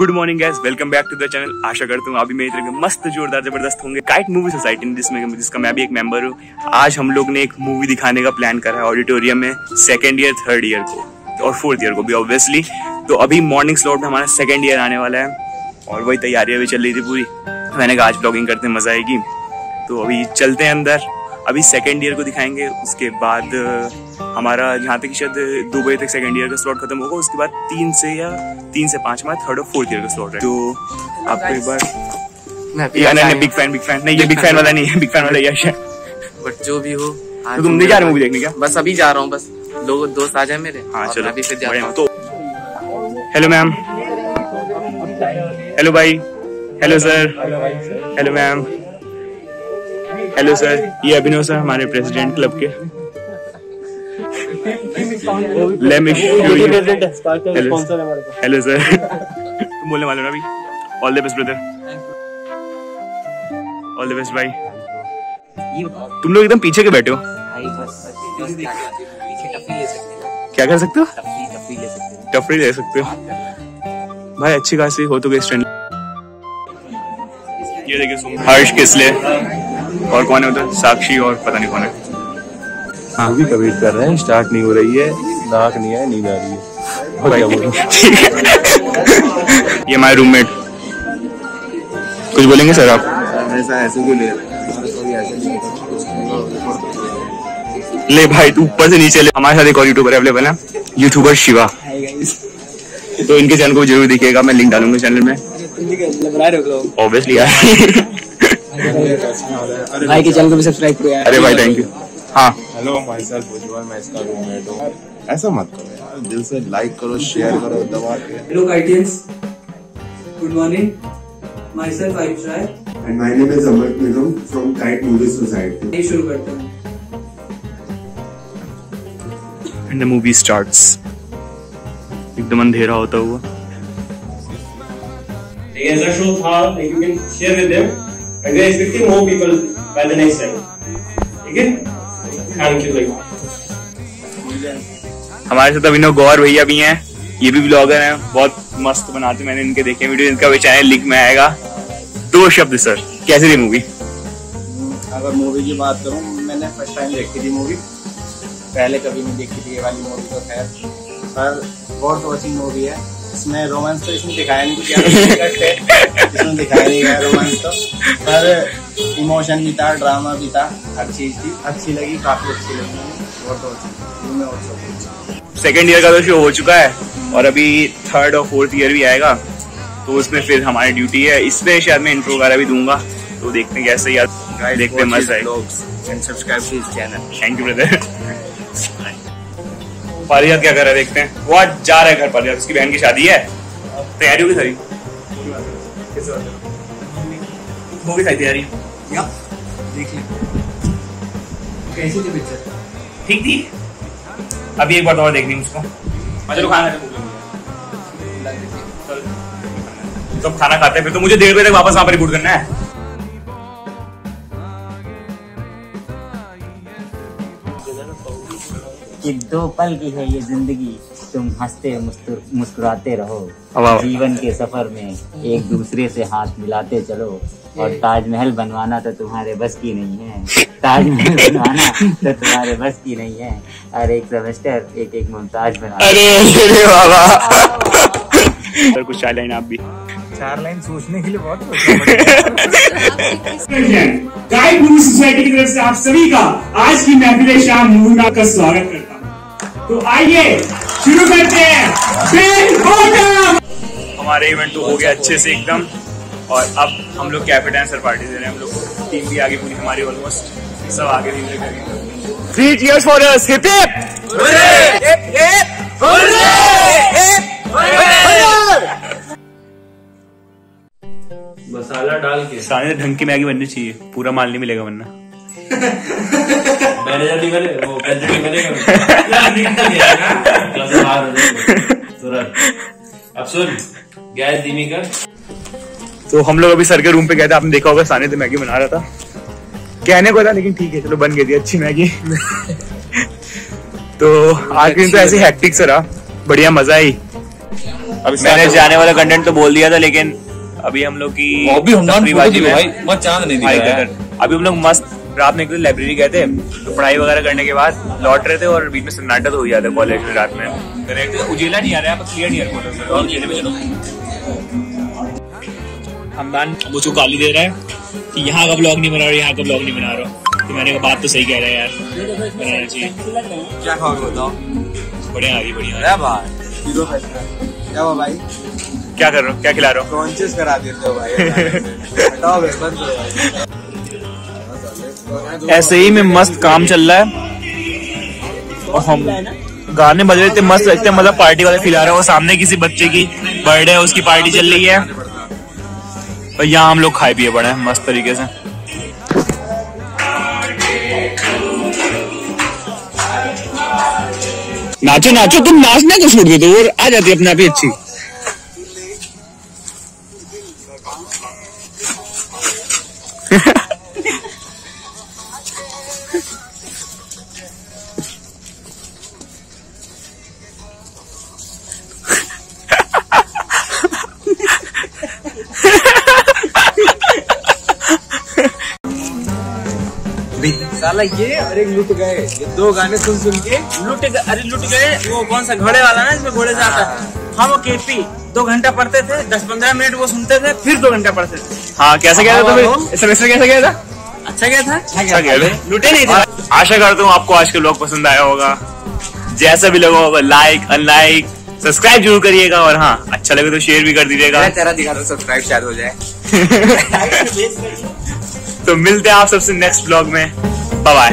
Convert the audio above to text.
Good morning guys welcome back to the channel आशा करता हूँ अभी मेरी तरह मस्त, जोरदार, ज़बरदस्त होंगे। काइट मूवी सोसाइटी जिसमें जिसका मैं भी एक मेंबर हूँ, आज हम लोग ने एक मूवी दिखाने का प्लान करा है ऑडिटोरियम में सेकेंड ईयर थर्ड ईयर को, और फोर्थ ईयर को भी ऑब्वियसली तो अभी मॉर्निंग स्लॉट में हमारा सेकेंड ईयर आने वाला है, और वही तैयारियाँ भी चल रही थी पूरी। मैंने कहा, आज ब्लॉगिंग करते मज़ा आएगी। तो अभी चलते हैं अंदर। अभी सेकेंड ईयर को दिखाएँगे, उसके बाद हमारा यहाँ तक शायद दो बजे तक सेकेंड ईयर का स्लॉट खत्म होगा उसके बाद तीन से या तीन से पाँच में थर्ड और फोर्थ ईयर का स्लॉट है। तो आपको एक बार नहीं बिग फ़ैन बिग फ़ैन नहीं ये बिग फ़ैन वाला नहीं है बिग फ़ैन वाला यश है। बट जो भी हो तो तुम नहीं जा रहे मूवी देखने क्या? बस अभी जा रहा हूँ बस। लोग दोस्त आ जाए मेरे। हाँ चलो। अभी फिर जा रहा हूँ। तो हेलो मैम हेलो भाई hello sir hello ma'am hello sir ये अभिनव सर हमारे प्रेसिडेंट क्लब के। Let me show you. Hello hello sir तुम बोलने वाले हो ना अभी all the best brother all the best भाई तुम लोग एकदम पीछे के बैठे हो क्या कर सकते हो टफरी ले सकते हो भाई अच्छी खासी हो तो गई स्टैंड ये देखिए हर्ष किसले और कौन है उधर साक्षी और पता नहीं कौन है हाँ। भी कमिट कर रहे हैं? स्टार्ट नहीं हो रही है। नाक नहीं है नींद आ रही है। और क्या बोलूँ? ये हमारे रूममेट कुछ बोलेंगे सर आप? ऐसा ऐसे ले भाई तू ऊपर से नीचे ले। हमारे साथ एक और यूट्यूबर अवेलेबल है। यूट्यूबर शिवा। तो इनके चैनल को ज़रूर देखिएगा। मैं लिंक डालूँगा चैनल में। ऑब्वियसली यार। भाई के चैनल को भी सब्सक्राइब करो अरे भाई थैंक यू हाँ। हेलो ऐसा मत करो। यार दिल से लाइक करो शेयर करो दबा के। Hello guidance good morning myself Ayush Rai and my name is Amit Nigam from kite movie society ये शुरू करते हैं एंड द मूवी स्टार्ट्स एकदम अंधेरा होता हुआ। ये ऐसा शो था you can share with them and they expecting more people by the next time लेकिन थैंक यू हमारे साथ अभिनव गौर भैया भी हैं ये भी ब्लॉगर हैं बहुत मस्त बनाते मैंने इनके देखे वीडियो इनका भी चैनल लिंक में आएगा। दो शब्द सर कैसी थी मूवी अगर मूवी की बात करूँ मैंने फ़र्स्ट टाइम देखी थी मूवी पहले कभी नहीं देखी थी ये वाली मूवी तो खैर पर बहुत वॉचिंग मूवी है। इसमें रोमांस तो इसमें दिखाया नहीं कुछ इसमें दिखाया नहीं गया रोमांस तो। पर इमोशन भी था ड्रामा भी था हर चीज़ थी अच्छी लगी काफ़ी अच्छी लगी। बहुत सेकेंड ईयर का तो शो हो चुका है और अभी थर्ड और फोर्थ ईयर भी आएगा। तो उसमें फिर हमारी ड्यूटी है। इसमें शायद मैं इंट्रो वगैरह भी दूँगा। तो देखते हैं कैसे यार। देखते हैं मज़ा थैंक यू ब्रदर फारियाद क्या कर रहा है? देखते हैं। वो आज जा रहा है घर फारियाद उसकी बहन की शादी है। तैयारी होगी सारी? होगी सारी तैयारी। देख ले। कैसी थी पिक्चर ठीक थी। अभी एक बार तो और देखनी है उसको। चलो खाना खाते तो खाना खाते हैं फिर तो मुझे देर बजे तक वापस वहाँ पर रिपोर्ट करना है। कि दो पल की है ये ज़िंदगी। तुम हँसते मुस्कुराते रहो। जीवन के सफ़र में एक दूसरे से हाथ मिलाते चलो और ताजमहल बनवाना तो तुम्हारे बस की नहीं है। ताजमहल बनवाना तो तुम्हारे बस की नहीं है। और एक सेमेस्टर एक एक मुमताज़ बना। अरे अरे बाबा। सर कुछ चार लाइन आप भी। चार लाइन सोचने के लिए बहुत गाइड मूवी सोसाइटी की तरफ़ से आप सभी का आज की महफिल शाम मूवी का स्वागत करता हूँ। तो आइए शुरू करते हैं। हमारे इवेंट तो हो गया अच्छे से एकदम। और अब हम लोग कैफ़े डांसर पार्टी दे रहे हैं हम लोग टीम भी आगे पूरी हमारी ऑलमोस्ट सब आगे धीरे करेंगे। Three cheers for us hip hip मसाला डाल के सारे ढंग की मैगी बननी चाहिए पूरा माल नहीं मिलेगा वरना मैनेजर नहीं बने वो प्रेसिडेंट नहीं बनेगा। तुरंत अब सुन गैस धीमी कर तो हम लोग अभी सर के रूम पे गए थे। आपने देखा होगा साने तो मैगी बना रहा था। कहने को था लेकिन ठीक है चलो बन गई थी अच्छी मैगी। तो आज दिन तो ऐसे हैक्टिक से रहा। बढ़िया मज़ा आई। अभी मैंने जाने वाला कंटेंट तो बोल दिया था लेकिन अभी हम लोग की। कदर। अभी हम लोग मस्त रात में एक दिन लाइब्रेरी गए थे तो पढ़ाई वगैरह करने के बाद लौट रहे थे और बीच में सन्नाटा तो हो गया था कॉलेज में रात में। उजेला नहीं आ रहा है क्लियर नहीं आ रहा फ़ोटो और उजेले में चलो। हमदान। अब उसको गाली दे रहा है कि यहाँ का ब्लॉग नहीं बना रहा यहाँ का ब्लॉग नहीं बना रहा। तो मैंने कहा बात तो सही कह रहा है यार। बनाना चाहिए क्या खाओगे बताओ? बढ़िया आ रही बढ़िया। क्या भाई? क्या कर रहे हो? क्या खिला रहे हो? कॉन्शियस करा देते हो भाई। हटाओ बंद करो भाई। ऐसे ही में मस्त काम चल रहा है। और हम गाने बज रहे थे, मस्त लगते मतलब पार्टी वाले खिला रहे हैं। और सामने किसी बच्चे की बर्थडे है, उसकी पार्टी चल रही है। और यहाँ हम लोग खाए पिए हैं, मस्त तरीके से। नाचो नाचो, तुम नाचना तो छोड़ दो तो और आ जाती है अपने आप ही अच्छी। साला ये और एक लुट गए। ये दो गाने सुन सुन के लुट गए अरे लुट गए वो कौन सा घोड़े वाला ना इसमें घोड़े से आता है? हम वो केपी दो घंटा पढ़ते थे दस पंद्रह मिनट वो सुनते थे फिर दो घंटा पढ़ते थे। हाँ कैसे गया था तुम्हें? सेमेस्टर कैसे गया था? अच्छा क्या था? अच्छा गया था। लुटे नहीं थे। आशा करता हूँ आपको आज के ब्लॉग पसंद आया होगा। जैसा भी लगा होगा लाइक अनलाइक सब्सक्राइब ज़रूर करिएगा और हाँ अच्छा लगे तो शेयर भी कर दीजिएगा। दिखा दो सब्सक्राइब शायद हो जाए। तो मिलते हैं आप सबसे नेक्स्ट ब्लॉग में। Bye bye